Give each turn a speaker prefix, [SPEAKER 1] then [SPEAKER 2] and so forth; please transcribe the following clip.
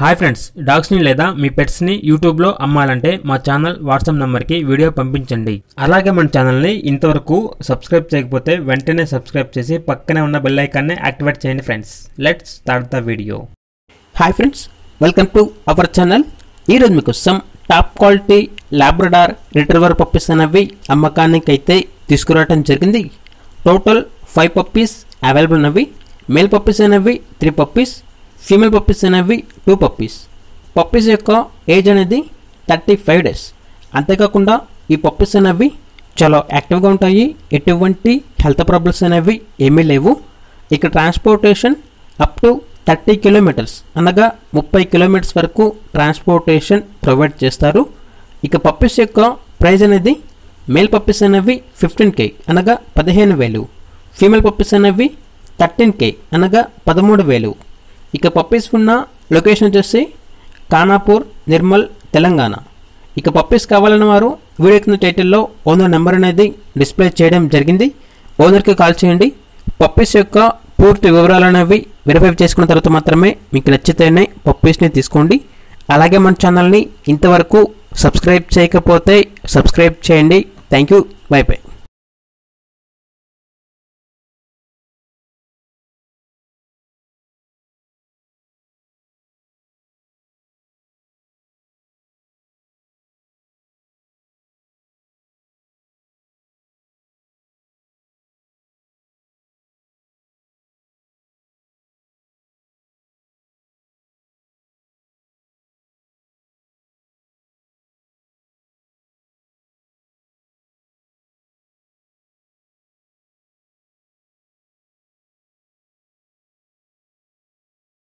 [SPEAKER 1] Hi friends డాగ్స్ని లేదా మీ పెట్స్ని యూట్యూబ్లో అమ్మాలంటే మా ఛానల్ వాట్సాప్ నెంబర్కి వీడియో పంపించండి. అలాగే మన ఛానల్ని ఇంతవరకు సబ్స్క్రైబ్ చేయకపోతే వెంటనే సబ్స్క్రైబ్ చేసి పక్కనే ఉన్న బెల్ ఐకాన్ని యాక్టివేట్ చేయండి friends let's start the video
[SPEAKER 2] hi friends welcome to our channel ఈరోజు మీకు some top quality Labrador retriever puppies అనేవి అమ్మకానికి అయితే తీసుకురావడం జరిగింది. టోటల్ ఫైవ్ పప్పీస్ అవైలబుల్ ఉన్నవి మేల్ పప్పీస్ అనేవి త్రీ పప్పీస్ ఫీమేల్ పప్పీస్ అనేవి టూ పప్పీస్ పప్పీస్ యొక్క ఏజ్ అనేది థర్టీ ఫైవ్ డేస్ అంతేకాకుండా ఈ పప్పీస్ అనేవి చాలా యాక్టివ్గా ఉంటాయి. ఎటువంటి హెల్త్ ప్రాబ్లమ్స్ అనేవి ఏమీ లేవు. ఇక transportation up to thirty kilometers అనగా ముప్పై కిలోమీటర్స్ వరకు ట్రాన్స్పోర్టేషన్ ప్రొవైడ్ చేస్తారు. ఇక పప్పీస్ యొక్క ప్రైస్ అనేది మేల్ పప్పీస్ అనేవి ఫిఫ్టీన్ కే అనగా పదిహేను వేలు. ఫీమేల్ పప్పీస్ అనేవి థర్టీన్ కే అనగా పదమూడు వేలు. ఇక పప్పీస్ ఉన్న లొకేషన్ వచ్చేసి ఖానాపూర్ నిర్మల్ తెలంగాణ. ఇక పప్పీస్ కావాలన్న వారు వీడియో కింద టైటిల్లో ఓనర్ నెంబర్ అనేది డిస్ప్లే చేయడం జరిగింది. ఓనర్కి కాల్ చేయండి. పప్పీస్ యొక్క పూర్తి వివరాలు అనేవి వెరిఫై చేసుకున్న తర్వాత మాత్రమే మీకు నచ్చితేనే పప్పీస్ని తీసుకోండి. అలాగే మన ఛానల్ని ఇంతవరకు సబ్స్క్రైబ్ చేయకపోతే సబ్స్క్రైబ్ చేయండి. Thank you by by